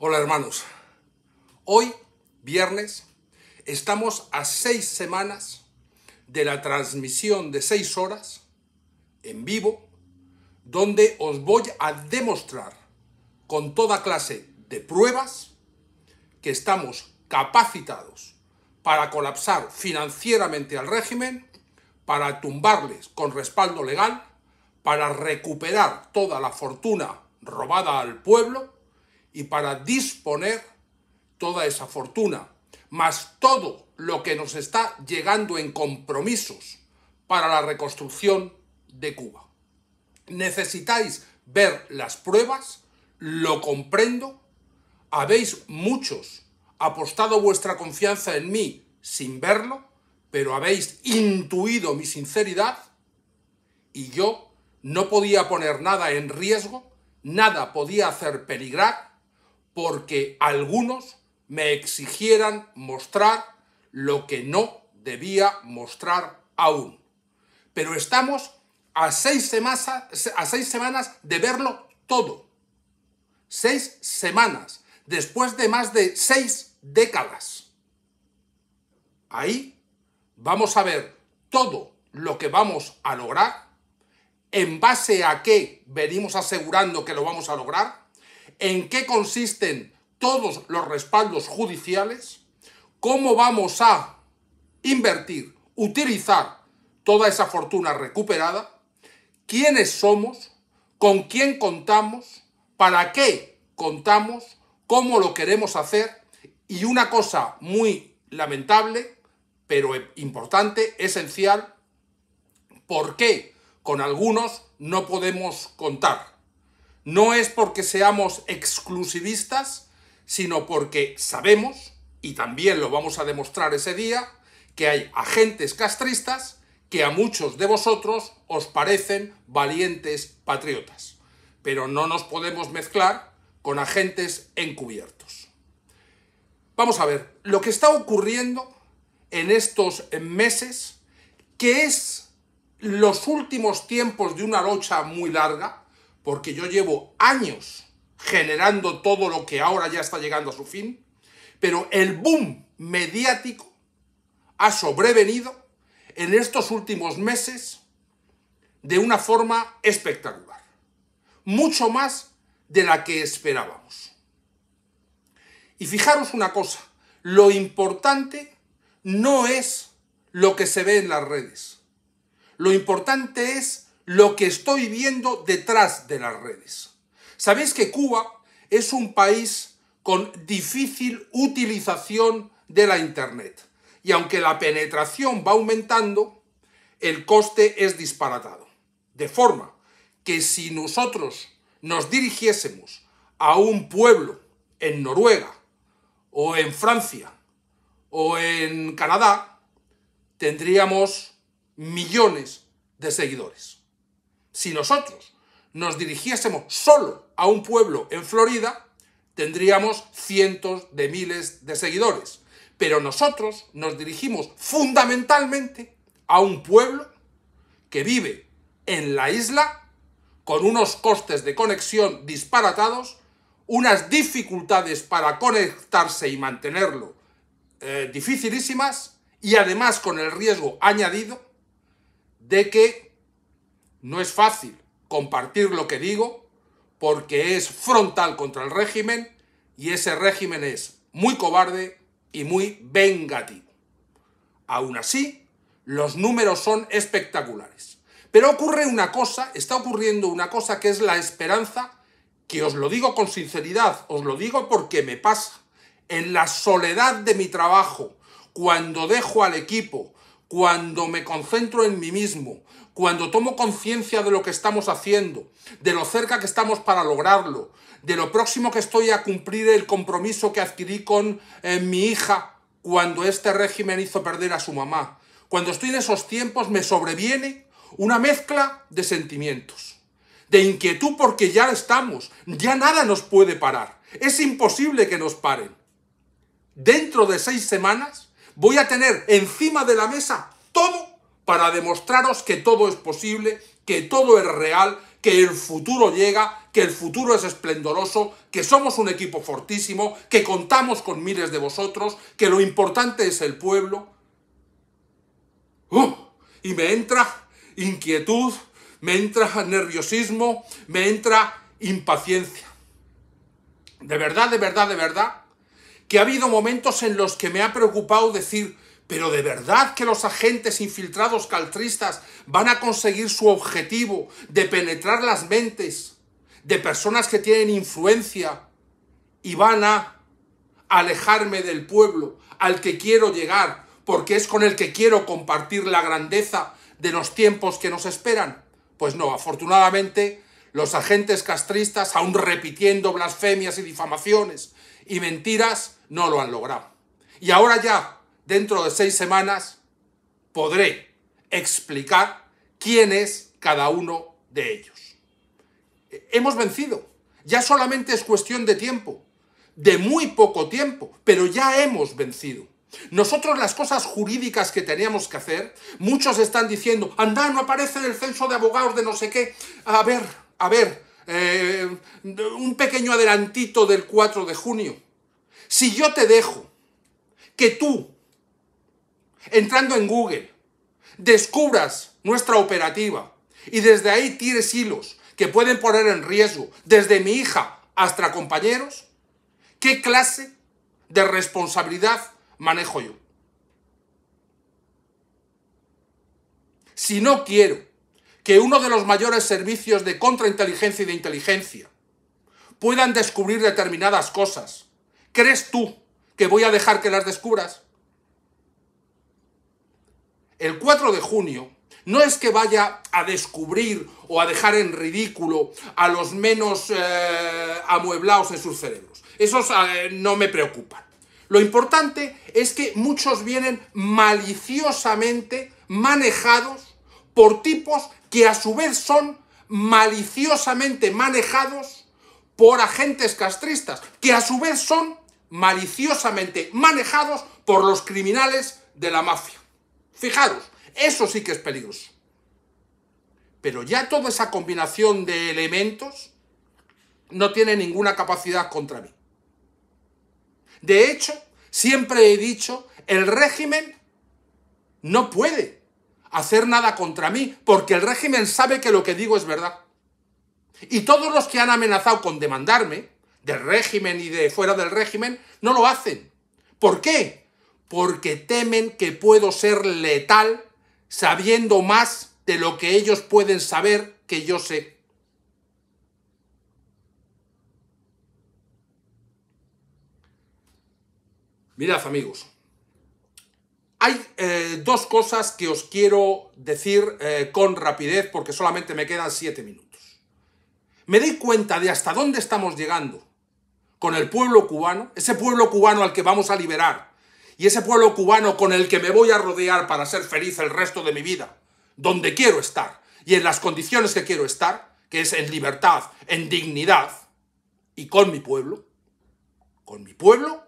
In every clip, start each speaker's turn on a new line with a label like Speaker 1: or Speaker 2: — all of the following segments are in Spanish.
Speaker 1: Hola hermanos, hoy, viernes, estamos a seis semanas de la transmisión de seis horas en vivo, donde os voy a demostrar con toda clase de pruebas que estamos capacitados para colapsar financieramente al régimen, para tumbarles con respaldo legal, para recuperar toda la fortuna robada al pueblo y para disponer toda esa fortuna, más todo lo que nos está llegando en compromisos para la reconstrucción de Cuba. Necesitáis ver las pruebas, lo comprendo, habéis muchos apostado vuestra confianza en mí sin verlo, pero habéis intuido mi sinceridad y yo no podía poner nada en riesgo, nada podía hacer peligrar porque algunos me exigieran mostrar lo que no debía mostrar aún. Pero estamos a seis, semanas, a seis semanas de verlo todo. Seis semanas, después de más de seis décadas. Ahí vamos a ver todo lo que vamos a lograr, en base a qué venimos asegurando que lo vamos a lograr, en qué consisten todos los respaldos judiciales, cómo vamos a invertir, utilizar toda esa fortuna recuperada, quiénes somos, con quién contamos, para qué contamos, cómo lo queremos hacer y una cosa muy lamentable, pero importante, esencial, por qué con algunos no podemos contar no es porque seamos exclusivistas, sino porque sabemos, y también lo vamos a demostrar ese día, que hay agentes castristas que a muchos de vosotros os parecen valientes patriotas. Pero no nos podemos mezclar con agentes encubiertos. Vamos a ver, lo que está ocurriendo en estos meses, que es los últimos tiempos de una lucha muy larga, porque yo llevo años generando todo lo que ahora ya está llegando a su fin, pero el boom mediático ha sobrevenido en estos últimos meses de una forma espectacular, mucho más de la que esperábamos. Y fijaros una cosa, lo importante no es lo que se ve en las redes, lo importante es lo que estoy viendo detrás de las redes. Sabéis que Cuba es un país con difícil utilización de la Internet. Y aunque la penetración va aumentando, el coste es disparatado. De forma que si nosotros nos dirigiésemos a un pueblo en Noruega o en Francia o en Canadá, tendríamos millones de seguidores. Si nosotros nos dirigiésemos solo a un pueblo en Florida, tendríamos cientos de miles de seguidores. Pero nosotros nos dirigimos fundamentalmente a un pueblo que vive en la isla con unos costes de conexión disparatados, unas dificultades para conectarse y mantenerlo eh, dificilísimas y además con el riesgo añadido de que no es fácil compartir lo que digo porque es frontal contra el régimen y ese régimen es muy cobarde y muy vengativo. Aún así, los números son espectaculares. Pero ocurre una cosa, está ocurriendo una cosa que es la esperanza, que os lo digo con sinceridad, os lo digo porque me pasa. En la soledad de mi trabajo, cuando dejo al equipo, cuando me concentro en mí mismo, cuando tomo conciencia de lo que estamos haciendo, de lo cerca que estamos para lograrlo, de lo próximo que estoy a cumplir el compromiso que adquirí con eh, mi hija cuando este régimen hizo perder a su mamá. Cuando estoy en esos tiempos me sobreviene una mezcla de sentimientos, de inquietud porque ya estamos, ya nada nos puede parar. Es imposible que nos paren. Dentro de seis semanas voy a tener encima de la mesa todo para demostraros que todo es posible, que todo es real, que el futuro llega, que el futuro es esplendoroso, que somos un equipo fortísimo, que contamos con miles de vosotros, que lo importante es el pueblo. ¡Uh! y me entra inquietud, me entra nerviosismo, me entra impaciencia. De verdad, de verdad, de verdad, que ha habido momentos en los que me ha preocupado decir, pero de verdad que los agentes infiltrados caltristas van a conseguir su objetivo de penetrar las mentes de personas que tienen influencia y van a alejarme del pueblo al que quiero llegar, porque es con el que quiero compartir la grandeza de los tiempos que nos esperan. Pues no, afortunadamente los agentes castristas, aún repitiendo blasfemias y difamaciones y mentiras, no lo han logrado. Y ahora ya, dentro de seis semanas, podré explicar quién es cada uno de ellos. Hemos vencido. Ya solamente es cuestión de tiempo, de muy poco tiempo, pero ya hemos vencido. Nosotros las cosas jurídicas que teníamos que hacer, muchos están diciendo, anda, no aparece en el censo de abogados de no sé qué. A ver, a ver, eh, un pequeño adelantito del 4 de junio. Si yo te dejo que tú, entrando en Google, descubras nuestra operativa y desde ahí tires hilos que pueden poner en riesgo desde mi hija hasta compañeros, ¿qué clase de responsabilidad manejo yo. Si no quiero que uno de los mayores servicios de contrainteligencia y de inteligencia puedan descubrir determinadas cosas, ¿crees tú que voy a dejar que las descubras? El 4 de junio no es que vaya a descubrir o a dejar en ridículo a los menos eh, amueblados en sus cerebros. Esos eh, no me preocupan. Lo importante es que muchos vienen maliciosamente manejados por tipos que a su vez son maliciosamente manejados por agentes castristas, que a su vez son maliciosamente manejados por los criminales de la mafia. Fijaros, eso sí que es peligroso. Pero ya toda esa combinación de elementos no tiene ninguna capacidad contra mí. De hecho, siempre he dicho, el régimen no puede hacer nada contra mí, porque el régimen sabe que lo que digo es verdad. Y todos los que han amenazado con demandarme, del régimen y de fuera del régimen, no lo hacen. ¿Por qué? Porque temen que puedo ser letal sabiendo más de lo que ellos pueden saber que yo sé. Mirad amigos, eh, dos cosas que os quiero decir eh, con rapidez porque solamente me quedan siete minutos. Me doy cuenta de hasta dónde estamos llegando con el pueblo cubano, ese pueblo cubano al que vamos a liberar y ese pueblo cubano con el que me voy a rodear para ser feliz el resto de mi vida, donde quiero estar y en las condiciones que quiero estar, que es en libertad, en dignidad y con mi pueblo, con mi pueblo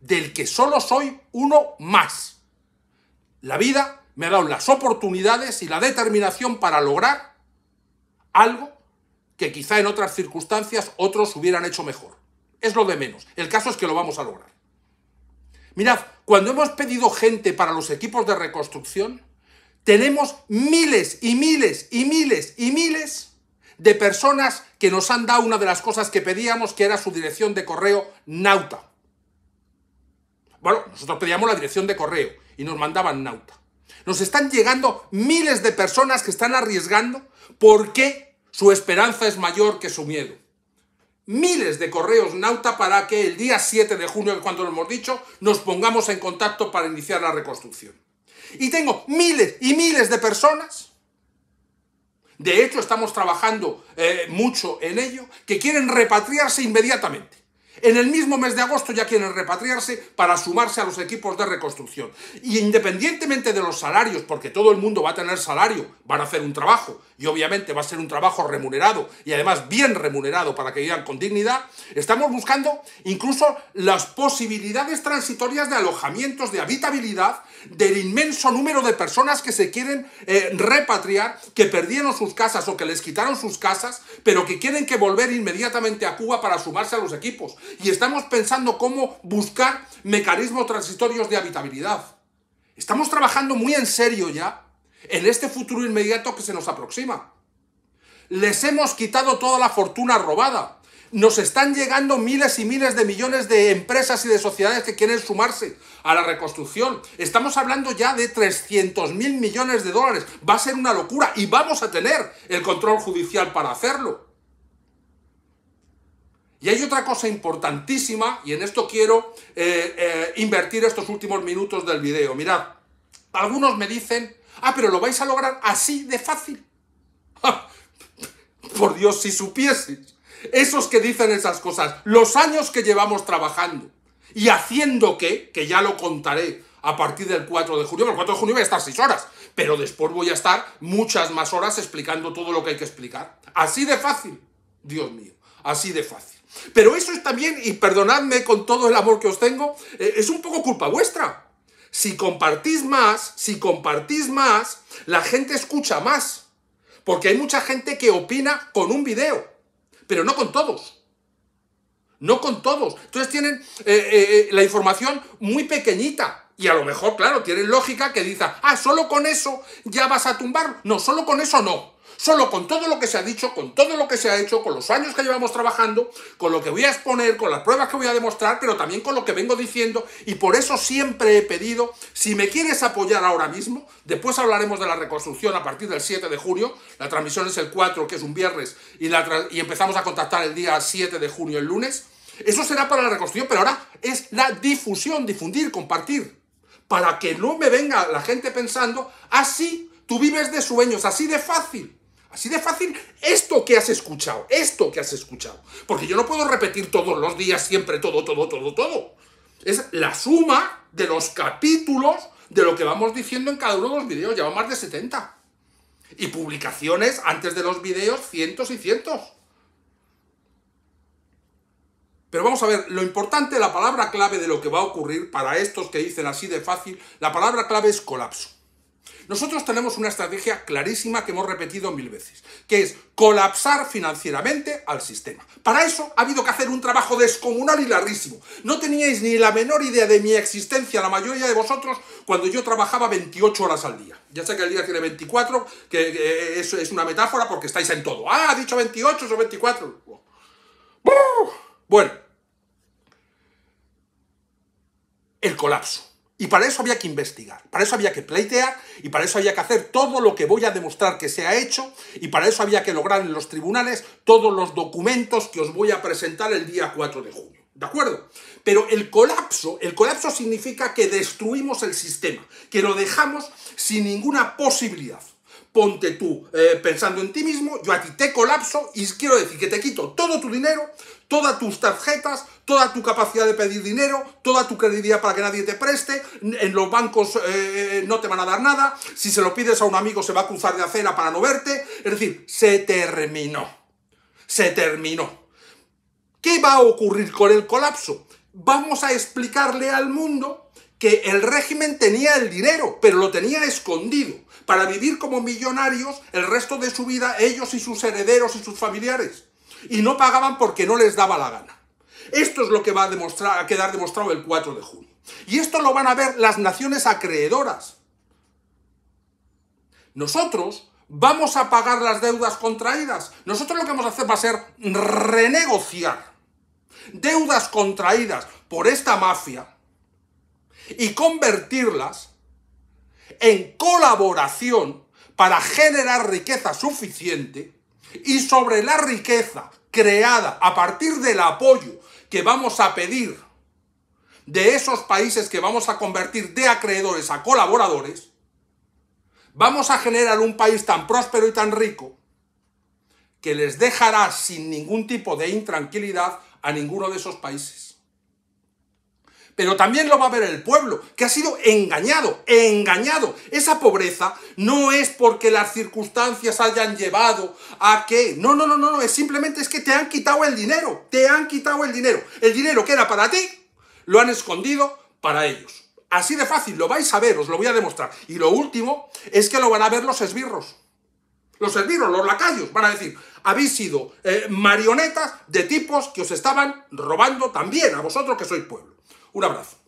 Speaker 1: del que solo soy uno más. La vida me ha dado las oportunidades y la determinación para lograr algo que quizá en otras circunstancias otros hubieran hecho mejor. Es lo de menos. El caso es que lo vamos a lograr. Mirad, cuando hemos pedido gente para los equipos de reconstrucción, tenemos miles y miles y miles y miles de personas que nos han dado una de las cosas que pedíamos, que era su dirección de correo nauta. Bueno, nosotros pedíamos la dirección de correo y nos mandaban nauta. Nos están llegando miles de personas que están arriesgando porque su esperanza es mayor que su miedo. Miles de correos nauta para que el día 7 de junio, cuando lo hemos dicho, nos pongamos en contacto para iniciar la reconstrucción. Y tengo miles y miles de personas, de hecho estamos trabajando eh, mucho en ello, que quieren repatriarse inmediatamente En el mismo mes de agosto ya quieren repatriarse para sumarse a los equipos de reconstrucción. Y independientemente de los salarios, porque todo el mundo va a tener salario, van a hacer un trabajo, y obviamente va a ser un trabajo remunerado y además bien remunerado para que vivan con dignidad, estamos buscando incluso las posibilidades transitorias de alojamientos, de habitabilidad, del inmenso número de personas que se quieren eh, repatriar, que perdieron sus casas o que les quitaron sus casas, pero que quieren que volver inmediatamente a Cuba para sumarse a los equipos y estamos pensando cómo buscar mecanismos transitorios de habitabilidad. Estamos trabajando muy en serio ya en este futuro inmediato que se nos aproxima. Les hemos quitado toda la fortuna robada. Nos están llegando miles y miles de millones de empresas y de sociedades que quieren sumarse a la reconstrucción. Estamos hablando ya de 300 mil millones de dólares. Va a ser una locura y vamos a tener el control judicial para hacerlo. Y hay otra cosa importantísima, y en esto quiero eh, eh, invertir estos últimos minutos del video. Mirad, algunos me dicen, ah, pero lo vais a lograr así de fácil. Por Dios, si supieses, esos que dicen esas cosas, los años que llevamos trabajando y haciendo qué, que ya lo contaré a partir del 4 de junio, el 4 de junio voy a estar 6 horas, pero después voy a estar muchas más horas explicando todo lo que hay que explicar. Así de fácil, Dios mío, así de fácil. Pero eso es también, y perdonadme con todo el amor que os tengo, eh, es un poco culpa vuestra. Si compartís más, si compartís más, la gente escucha más. Porque hay mucha gente que opina con un video, pero no con todos. No con todos. Entonces tienen eh, eh, la información muy pequeñita. Y a lo mejor, claro, tienen lógica que dice, ah, solo con eso ya vas a tumbar. No, solo con eso no. Solo con todo lo que se ha dicho, con todo lo que se ha hecho, con los años que llevamos trabajando, con lo que voy a exponer, con las pruebas que voy a demostrar, pero también con lo que vengo diciendo, y por eso siempre he pedido, si me quieres apoyar ahora mismo, después hablaremos de la reconstrucción a partir del 7 de junio, la transmisión es el 4, que es un viernes, y, empezamos a contactar el día 7 de junio, el lunes, eso será para la reconstrucción, pero ahora es la difusión, difundir, compartir, para que no me venga la gente pensando, así tú vives de sueños, así de fácil. Así de fácil, esto que has escuchado, esto que has escuchado. Porque yo no puedo repetir todos los días siempre todo, todo, todo, todo. Es la suma de los capítulos de lo que vamos diciendo en cada uno de los vídeos. Lleva más de 70. Y publicaciones antes de los vídeos, cientos y cientos. Pero vamos a ver, lo importante, la palabra clave de lo que va a ocurrir para estos que dicen así de fácil, la palabra clave es colapso. Nosotros tenemos una estrategia clarísima que hemos repetido mil veces, que es colapsar financieramente al sistema. Para eso ha habido que hacer un trabajo descomunal y larguísimo. No teníais ni la menor idea de mi existencia, la mayoría de vosotros, cuando yo trabajaba 28 horas al día. Ya sé que el día tiene 24, que, es una metáfora porque estáis en todo. Ah, ha dicho 28, o 24. Bueno, el colapso. Y para eso había que investigar, para eso había que pleitear y para eso había que hacer todo lo que voy a demostrar que se ha hecho y para eso había que lograr en los tribunales todos los documentos que os voy a presentar el día 4 de junio. ¿De acuerdo? Pero el colapso, el colapso significa que destruimos el sistema, que lo dejamos sin ninguna posibilidad. Ponte tú eh, pensando en ti mismo, yo a ti te colapso y quiero decir que te quito todo tu dinero, todas tus tarjetas, toda tu capacidad de pedir dinero, toda tu credibilidad para que nadie te preste, en los bancos eh, no te van a dar nada, si se lo pides a un amigo se va a cruzar de acera para no verte, es decir, se terminó, se terminó. ¿Qué va a ocurrir con el colapso? Vamos a explicarle al mundo que el régimen tenía el dinero, pero lo tenía escondido, para vivir como millonarios el resto de su vida ellos y sus herederos y sus familiares y no pagaban porque no les daba la gana. Esto es lo que va a, demostrar, a quedar demostrado el 4 de junio. Y esto lo van a ver las naciones acreedoras. Nosotros vamos a pagar las deudas contraídas. Nosotros lo que vamos a hacer va a ser renegociar deudas contraídas por esta mafia y convertirlas en colaboración para generar riqueza suficiente y sobre la riqueza creada a partir del apoyo que vamos a pedir de esos países que vamos a convertir de acreedores a colaboradores, vamos a generar un país tan próspero y tan rico que les dejará sin ningún tipo de intranquilidad a ninguno de esos países. Pero también lo va a ver el pueblo, que ha sido engañado, engañado. Esa pobreza no es porque las circunstancias hayan llevado a que... No, no, no, no, no, es simplemente es que te han quitado el dinero, te han quitado el dinero. El dinero que era para ti, lo han escondido para ellos. Así de fácil, lo vais a ver, os lo voy a demostrar. Y lo último es que lo van a ver los esbirros. Los esbirros, los lacayos, van a decir, habéis sido eh, marionetas de tipos que os estaban robando también a vosotros que sois pueblo. Un abrazo.